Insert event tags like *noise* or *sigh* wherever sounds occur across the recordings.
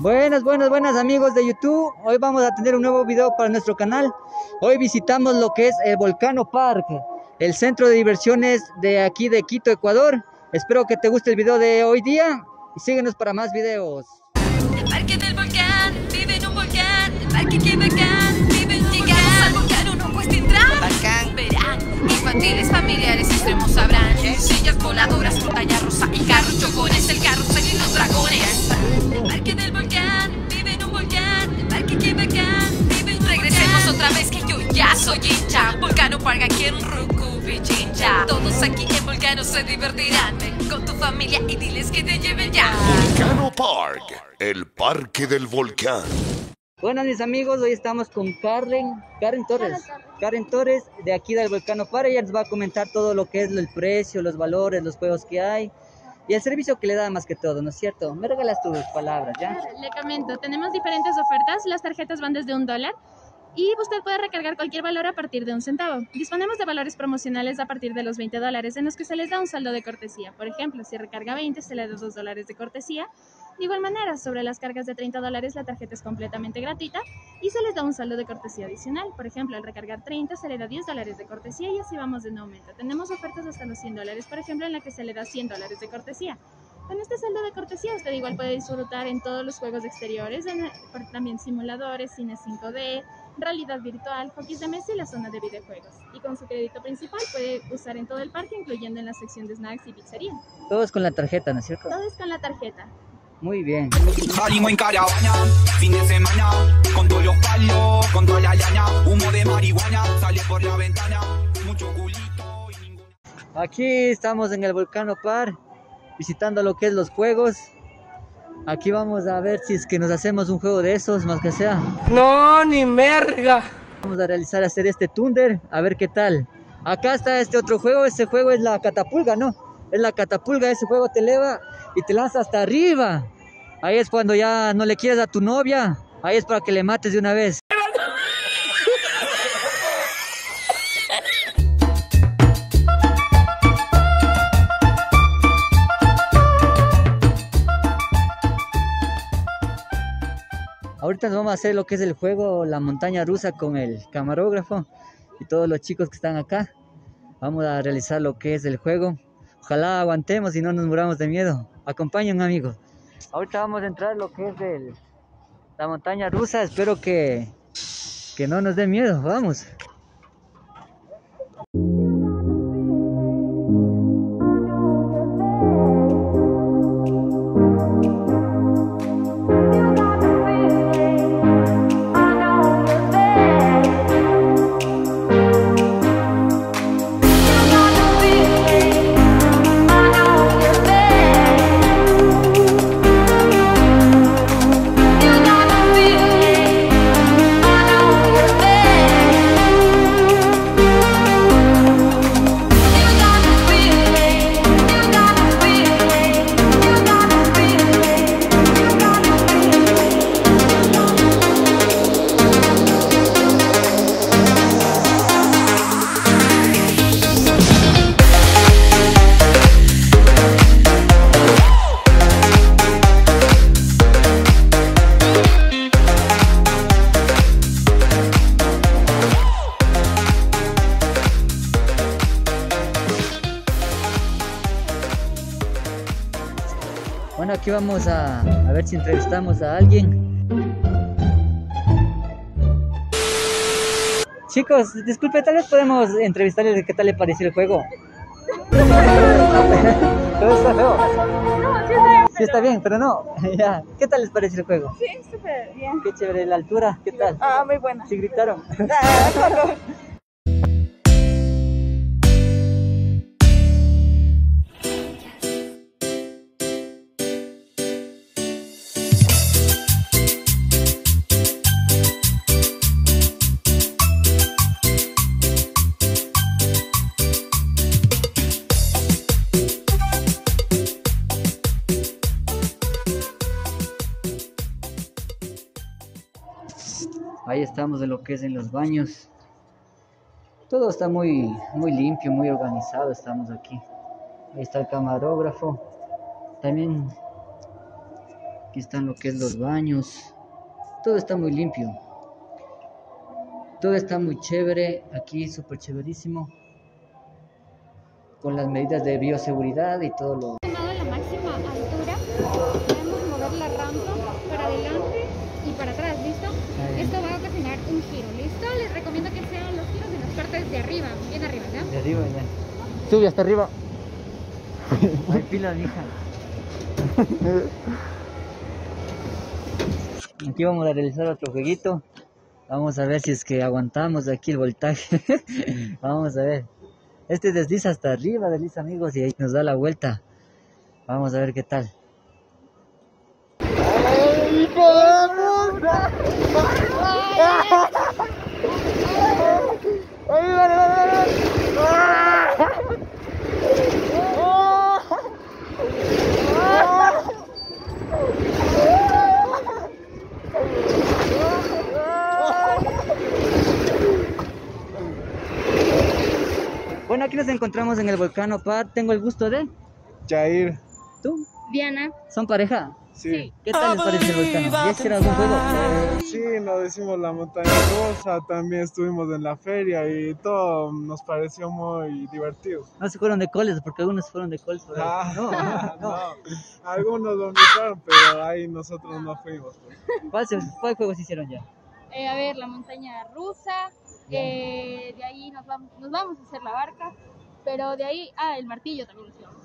Buenas, buenas, buenas amigos de YouTube. Hoy vamos a tener un nuevo video para nuestro canal. Hoy visitamos lo que es el Volcano Park, el centro de diversiones de aquí de Quito, Ecuador. Espero que te guste el video de hoy día y síguenos para más videos. El parque del volcán, vive en un volcán. El parque que bacán, vive en un Llegamos al volcán, uno cuesta entrar. Bacán, verán. Infantiles, familiares, extremos sabrán. Sillas voladoras, montaña rusa y carros chocones. El y los dragones. Soy hincha. Volcano Park aquí en Ruku, Pichincha. Todos aquí en Volcano se divertirán. Ven con tu familia y diles que te lleven ya. Volcano Park, el parque del volcán. Buenas mis amigos, hoy estamos con Karen, Karen Torres. Karen Torres de aquí del Volcano Park. Ella nos va a comentar todo lo que es el precio, los valores, los juegos que hay y el servicio que le da más que todo, ¿no es cierto? Me regalas tus palabras, ¿ya? Le comento, tenemos diferentes ofertas, las tarjetas van desde un dólar y usted puede recargar cualquier valor a partir de un centavo. Disponemos de valores promocionales a partir de los 20 dólares en los que se les da un saldo de cortesía. Por ejemplo, si recarga 20 se le da 2 dólares de cortesía. De igual manera, sobre las cargas de 30 dólares la tarjeta es completamente gratuita y se les da un saldo de cortesía adicional. Por ejemplo, al recargar 30 se le da 10 dólares de cortesía y así vamos de un aumento. Tenemos ofertas hasta los 100 dólares, por ejemplo, en la que se le da 100 dólares de cortesía. Con este saldo de cortesía usted igual puede disfrutar en todos los juegos exteriores, también simuladores, cine 5D, realidad virtual, hockey de mesa y la zona de videojuegos. Y con su crédito principal puede usar en todo el parque, incluyendo en la sección de snacks y pizzería. Todos con la tarjeta, ¿no es cierto? Todo es con la tarjeta. Muy bien. Salimos en caravana, fin de semana, con todos los palos, con toda la llana, humo de marihuana, sale por la ventana, mucho culito y ninguna... Aquí estamos en el Volcano Park, visitando lo que es los juegos. Aquí vamos a ver si es que nos hacemos un juego de esos, más que sea. No, ni merga. Vamos a realizar hacer este Thunder, a ver qué tal. Acá está este otro juego, ese juego es la catapulga, ¿no? Es la catapulga, ese juego te eleva y te lanza hasta arriba. Ahí es cuando ya no le quieres a tu novia, ahí es para que le mates de una vez. Ahorita vamos a hacer lo que es el juego, la montaña rusa con el camarógrafo y todos los chicos que están acá. Vamos a realizar lo que es el juego. Ojalá aguantemos y no nos muramos de miedo. Acompañen amigos. Ahorita vamos a entrar lo que es la montaña rusa. Espero que, que no nos dé miedo. Vamos. Aquí vamos a, a ver si entrevistamos a alguien. Chicos, disculpe, tal vez podemos entrevistarles de qué tal le pareció el juego. *laughs* Pero está feo. Sí, está bien, pero no. *laughs* Ya. ¿Qué tal les pareció el juego? Sí, súper bien. Qué chévere, la altura, ¿qué tal? Ah, muy buena. Sí gritaron. *laughs* Ahí estamos en lo que es en los baños. Todo está muy, muy limpio, muy organizado. Estamos aquí. Ahí está el camarógrafo. También aquí están lo que es los baños. Todo está muy limpio. Todo está muy chévere. Aquí súper chéverísimo. Con las medidas de bioseguridad y todo lo... un giro, ¿listo? Les recomiendo que sean los giros en las partes de arriba, bien arriba, ¿ya? De arriba ya. Sube hasta arriba. *laughs* Hay pila, mija. *laughs* Aquí vamos a realizar otro jueguito. Vamos a ver si es que aguantamos aquí el voltaje. *laughs* vamos a ver. Este desliza hasta arriba, desliza amigos, y ahí nos da la vuelta. Vamos a ver qué tal. Bueno, aquí nos encontramos en el volcán Opar. Tengo el gusto de. Jair. ¿Tú? Diana, ¿Son pareja? Sí. ¿Qué tal les parece el volcán? ¿Ya hicieron algún juego? Sí, nos decimos la montaña rusa, también estuvimos en la feria y todo nos pareció muy divertido. No se fueron de coles, porque algunos fueron de coles. Ah, No, *laughs* no, no. Algunos lo invitaron, pero ahí nosotros no fuimos. pues. ¿Cuál, cuál juego se hicieron ya? eh, a ver, la montaña rusa, eh, de ahí nos vamos, nos vamos a hacer la barca, pero de ahí, ah, el martillo también lo hacer.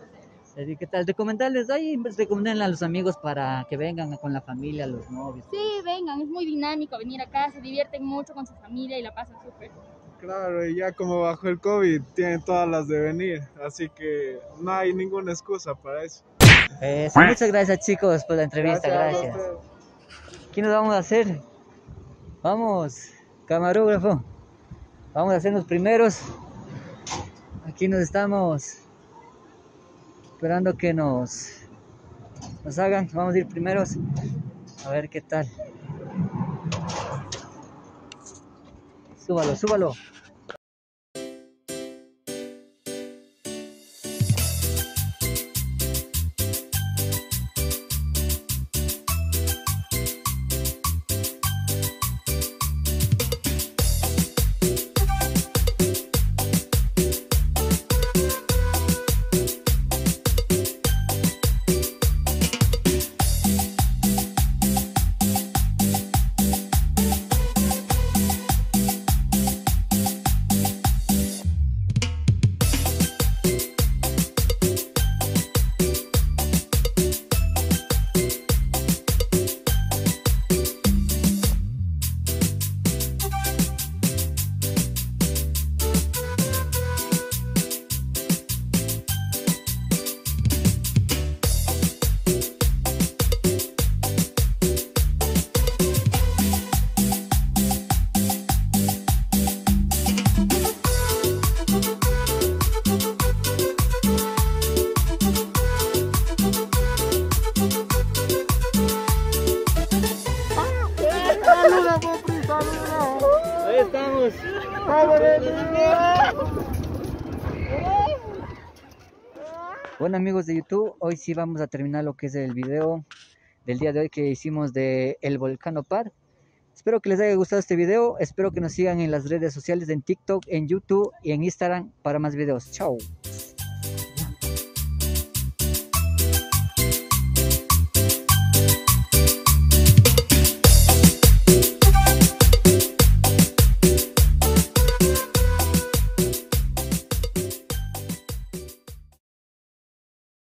Así, ¿Qué tal? Recomendarles ahí, pues, recomendarle a los amigos para que vengan con la familia, los novios. Sí, vengan, es muy dinámico venir acá, se divierten mucho con su familia y la pasan súper. Claro, y ya como bajo el COVID tienen todas las de venir, así que no hay ninguna excusa para eso. Eso, muchas gracias chicos por la entrevista, gracias. ¿Qué nos vamos a hacer? Vamos, camarógrafo. Vamos a hacer los primeros. Aquí nos estamos esperando que nos, nos hagan. Vamos a ir primeros. A ver qué tal. Súbalo, súbalo. Estamos. Bueno amigos de YouTube, hoy sí vamos a terminar lo que es el video del día de hoy que hicimos de El Volcán Opar. Espero que les haya gustado este video, espero que nos sigan en las redes sociales, en TikTok, en YouTube y en Instagram para más videos. Chao.